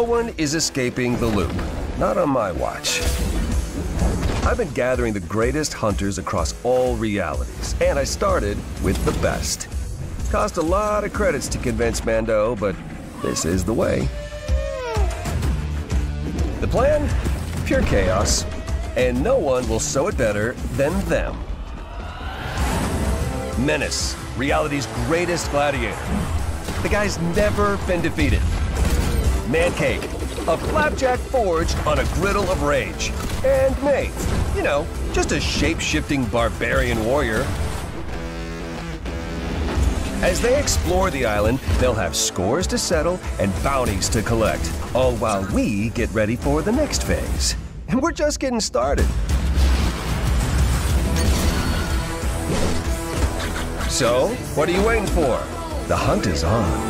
No one is escaping the loop. Not on my watch. I've been gathering the greatest hunters across all realities, and I started with the best. Cost a lot of credits to convince Mando, but this is the way. The plan? Pure chaos. And no one will sow it better than them. Menace, reality's greatest gladiator. The guy's never been defeated. Mancake, a flapjack forged on a griddle of rage. And Maeve, you know, just a shape-shifting barbarian warrior. As they explore the island, they'll have scores to settle and bounties to collect, all while we get ready for the next phase. And we're just getting started. So, what are you waiting for? The hunt is on.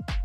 you